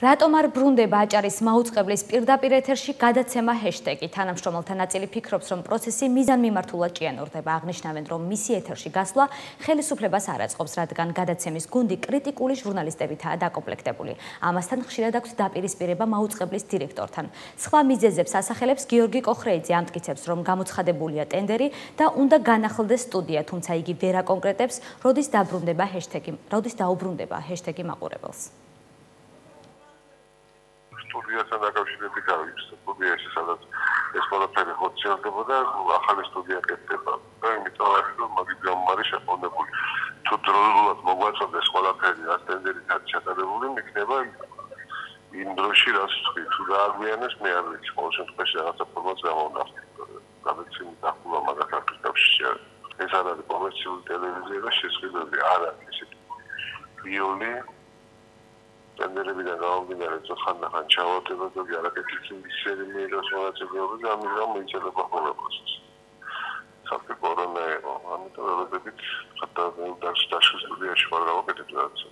რატომ არ ბრუნდება აჭარის მაუწყებლის პირდაპირ ეთერში გადაცემა ჰეშტეგი? თანამშრომელთა ნაწილი ფიქრობს რომ პროცესი მიზანმიმართულად ჭიანურდება. აღნიშნავენ რომ მისი ეთერში გასვლა ხელისუფლებას არ აწყობს რადგან გადაცემის გუნდი კრიტიკული ჟურნალისტებითაა დაკომპლექტებული. ამასთან ხშირად აქვს დაპირისპირება მაუწყებლის დირექტორთან. სხვა მიზეზებს ასახელებს გიორგი კოხრეიძე. ამტკიცებს რომ გამოცხადებულია ტენდერი და უნდა განახლდეს სტუდია თუმცა იგი ვერ აკონკრეტებს როდის დაბრუნდება ჰეშტეგი როდის დაუბრუნდება ჰეშტეგი მაყურებელს სტუდიასთან დაკავშირებით არ ვიცი სტუდია ეს სადაც ეს ყველაფერი ხოციორდებოდა ახალი სტუდია კეთდება. და იმიტომ რომ მაგიდან მარი შეყონებული თუ დროულად მოგვაწოდეს ყველაფერი რა სტენდერითაც ჩატარებული მიქნება იმ დროში რაც თქვი თუ დააგვიანეს მე არ ვიცი ყოველ შემთხვევაში რაღაცა ფორმაც გამოვნა გამეცინი დახულა მაგას არ ვიტავში ეს არის კომერციული ტელევიზია და შესაძლებელი არ არის ესეთი ბიოლი ტენდერებიდან გამომდინარე ხანდახან ჩავარდება ზოგი არაკეთილი მისერი მიიღოს მონაწილეობა და ამიტომ მოიცადება ხოლმე პროცესი. საფრთხე კორონა იყო, ამიტომ როდებით ხათა და დაშლის სტუდიაში ვარ გავაკეთებ რაც.